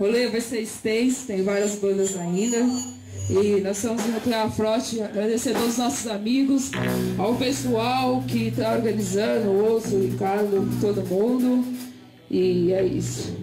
rolê vai ser extenso, tem várias bandas ainda. E nós estamos indo para a Frote agradecer a todos os nossos amigos, ao pessoal que está organizando, o Osso, o Ricardo, todo mundo. E é isso.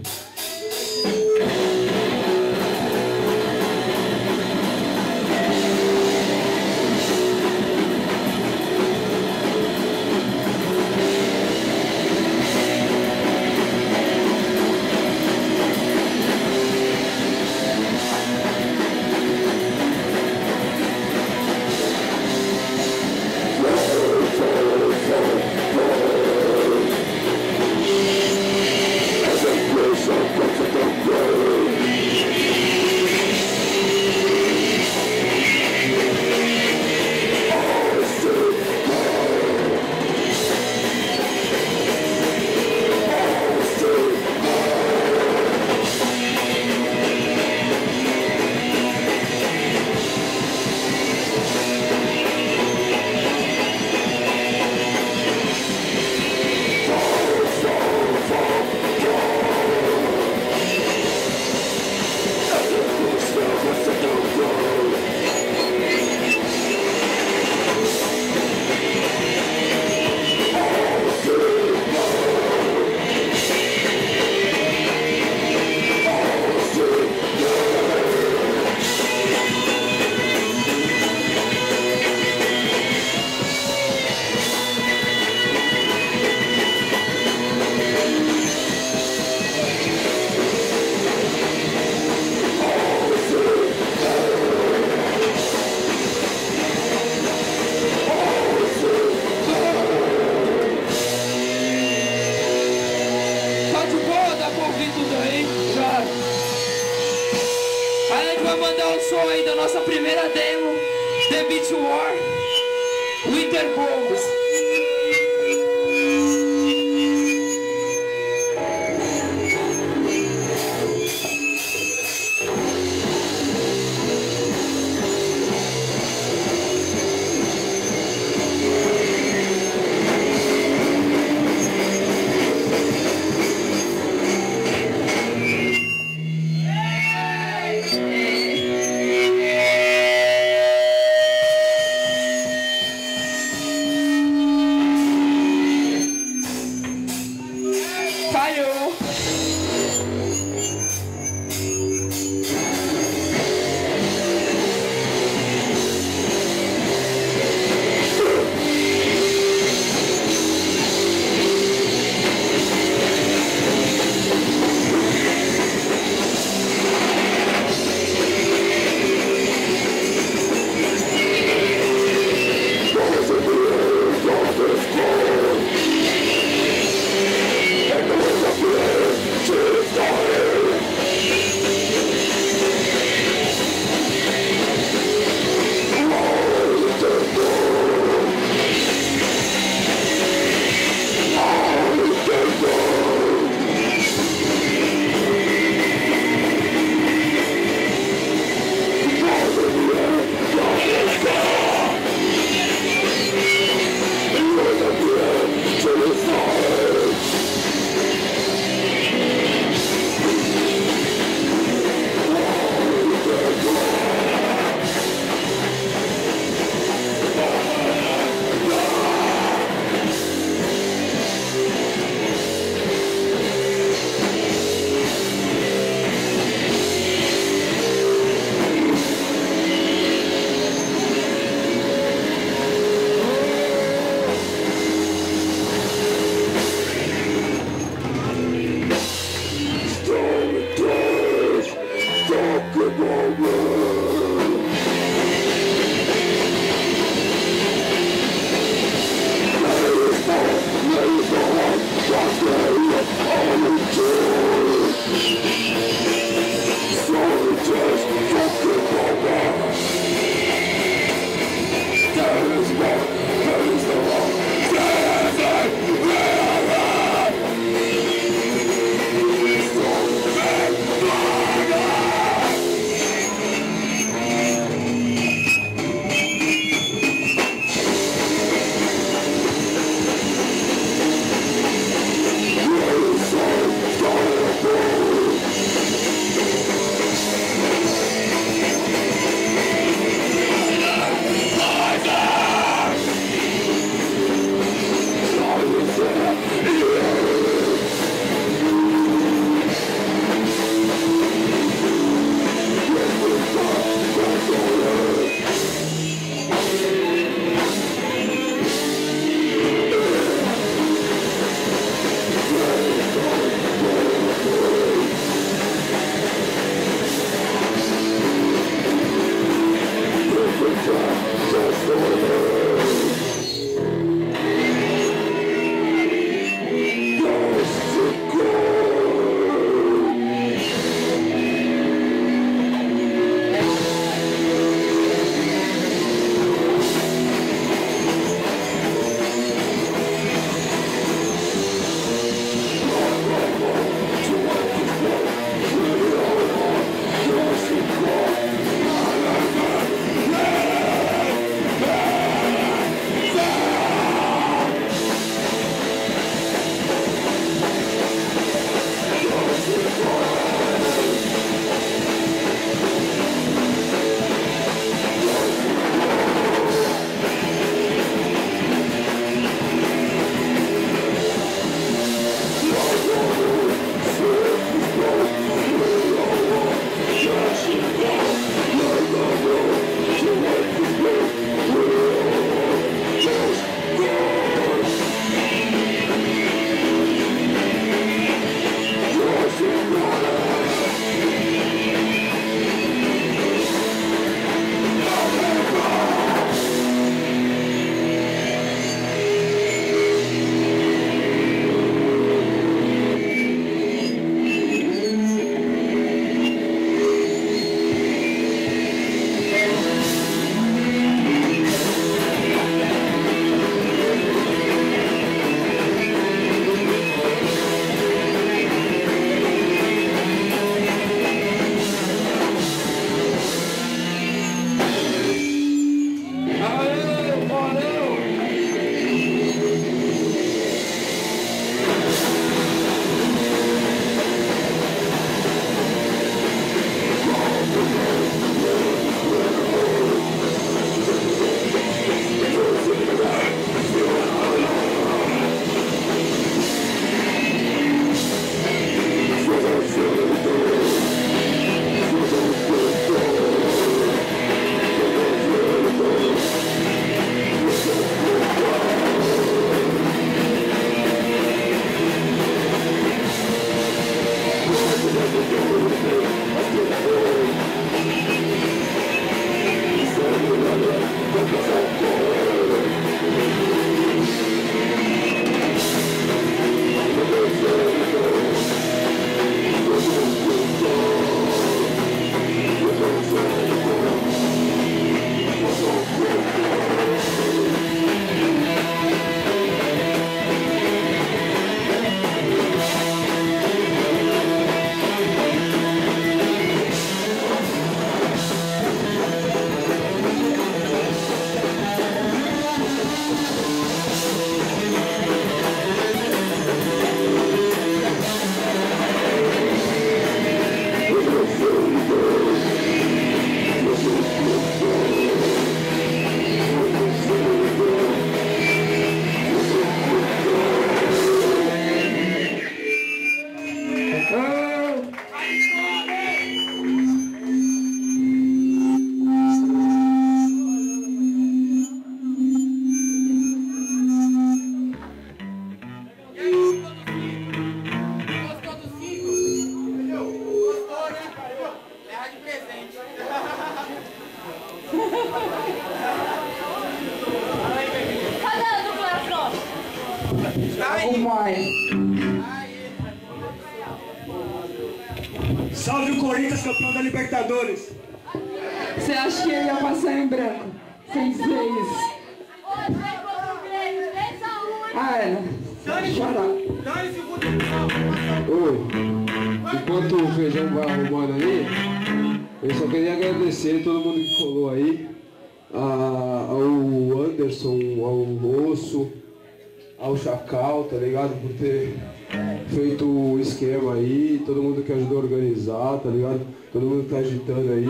Esquema aí, todo mundo que ajudou a organizar, tá ligado? Todo mundo que tá agitando aí.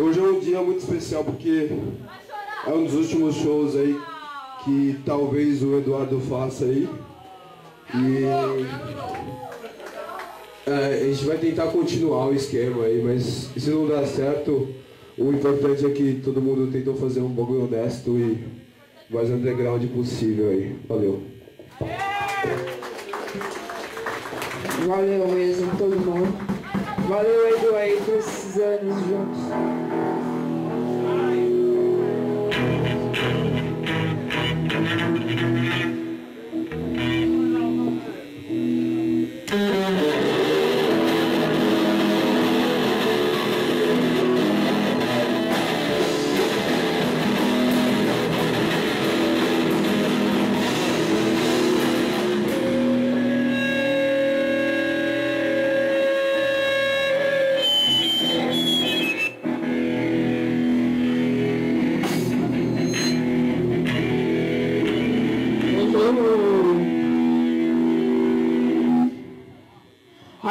Hoje é um dia muito especial porque é um dos últimos shows aí que talvez o Eduardo faça aí. E é, a gente vai tentar continuar o esquema aí, mas se não dar certo, o importante é que todo mundo tentou fazer um bagulho honesto e mais underground possível aí. Valeu. Valeu mesmo, todo mundo. Valeu, Edu, aí, por esses anos juntos.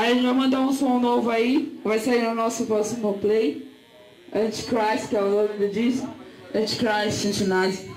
A gente vai mandar um som novo aí, vai sair no nosso próximo play. Antichrist, que é o nome do disco. Antichrist, Cincinnati.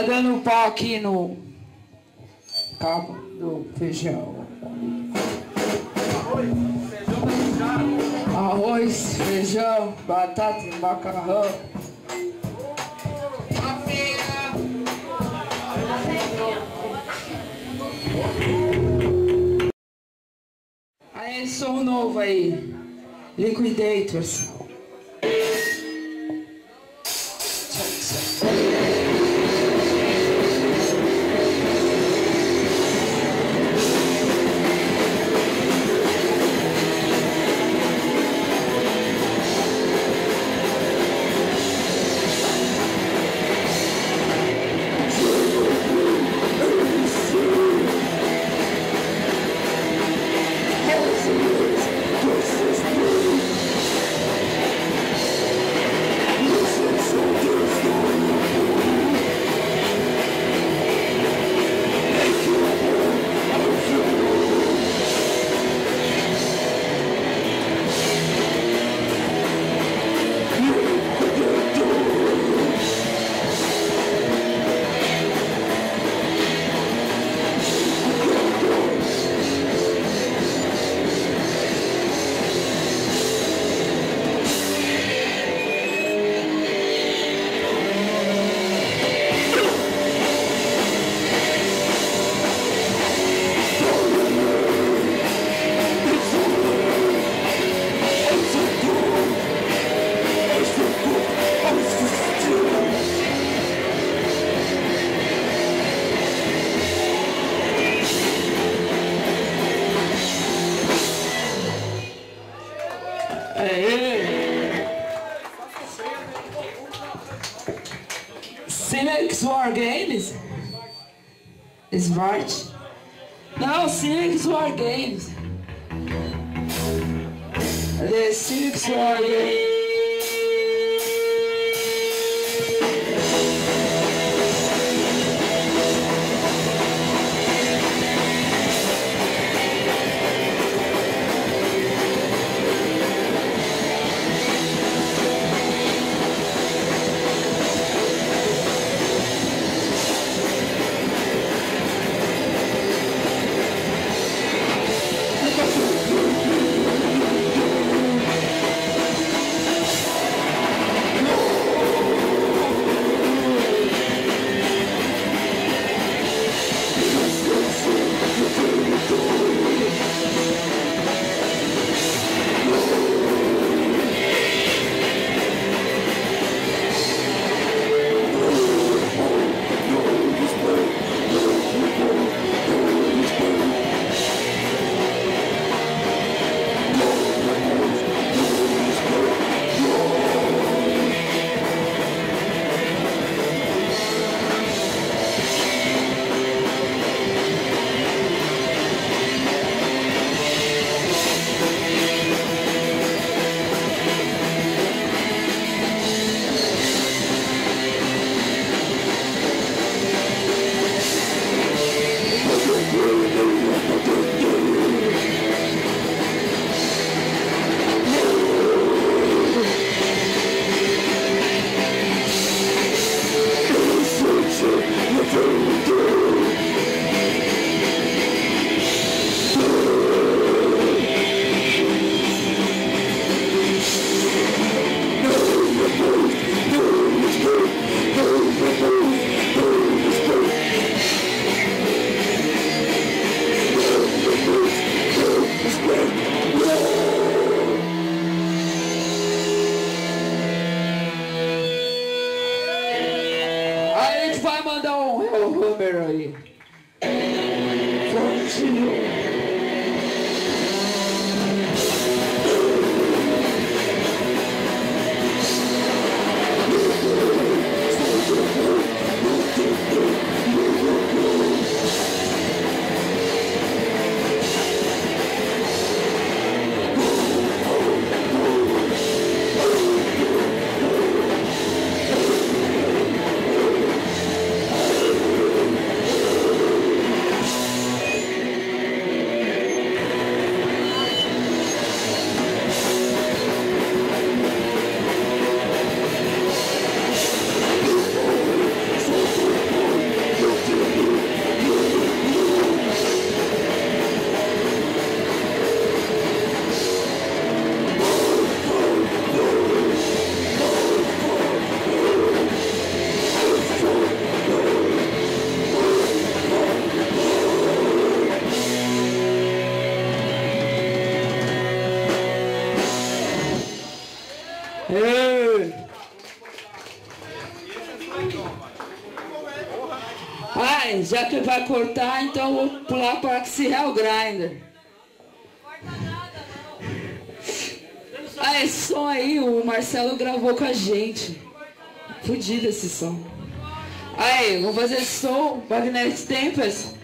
Tá dando um pau aqui no cabo do feijão. Arroz, feijão, batata, macarrão. Aí, som novo aí. Liquidators. Cinex War Games? Smart? Não, Cinex War Games. The Cinex War já que vai cortar, então vou pular para Axial Grinder. Ah, esse som aí o Marcelo gravou com a gente. Fudido esse som. Aí, vou fazer som, Wagner Tempest.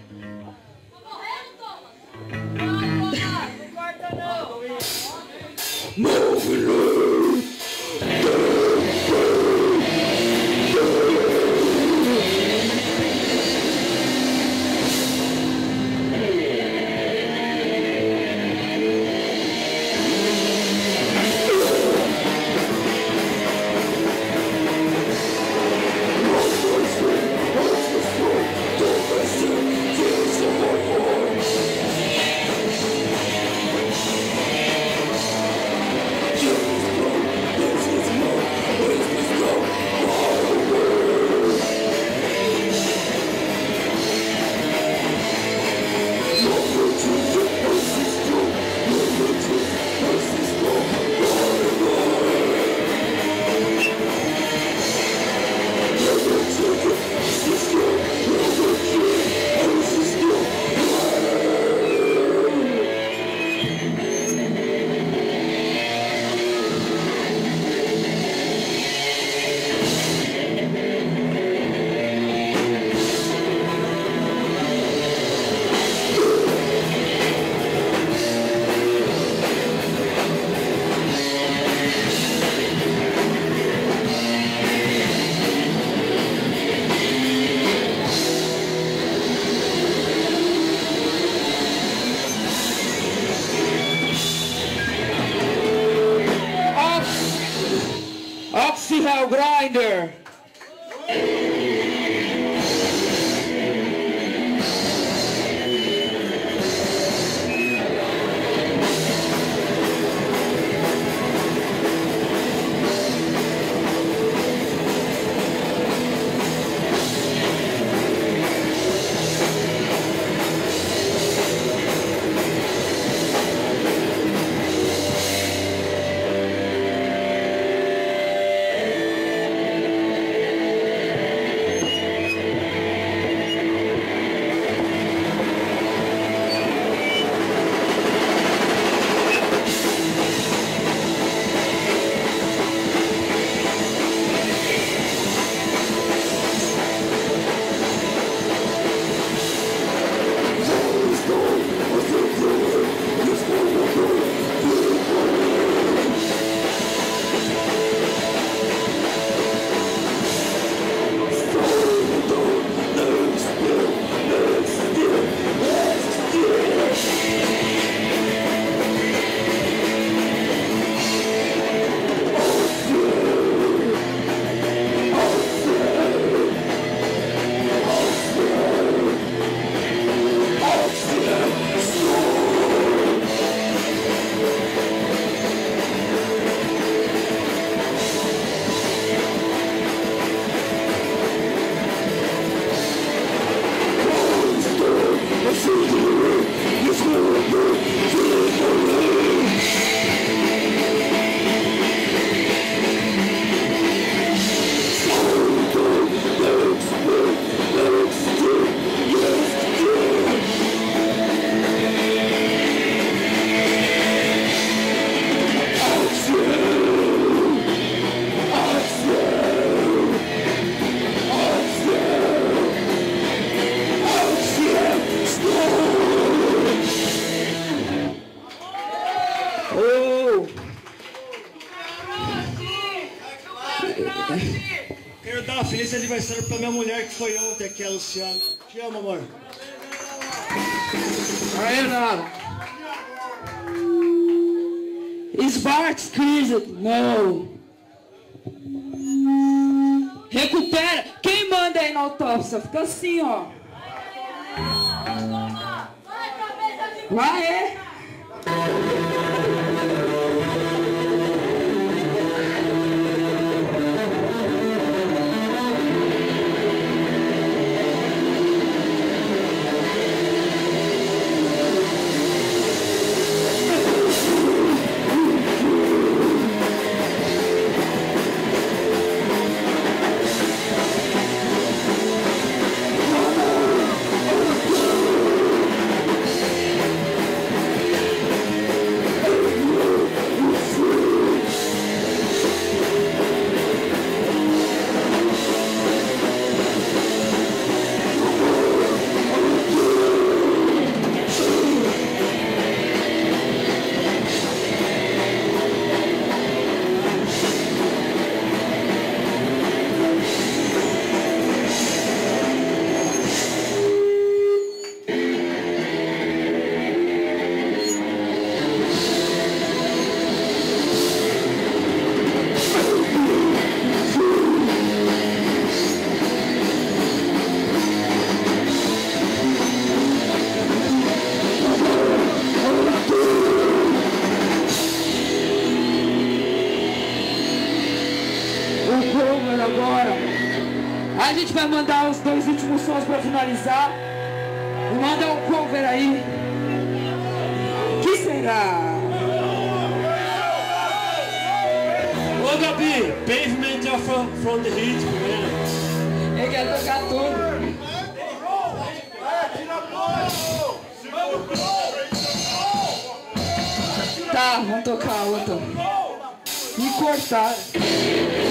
Pra minha mulher que foi ontem aqui, a Luciana. Te amo, amor. Aí, nada. Smart Crise, não. Recupera. Quem manda aí na autópsia? Fica assim, ó. Vai, é. Mandar os dois últimos sons para finalizar. Manda um cover aí. que será? Ô Gabi, Pavement é from, from the primeiro. Ele quer tocar tudo. Tá, vamos tocar outra. Me cortaram.